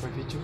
Foi vídeo.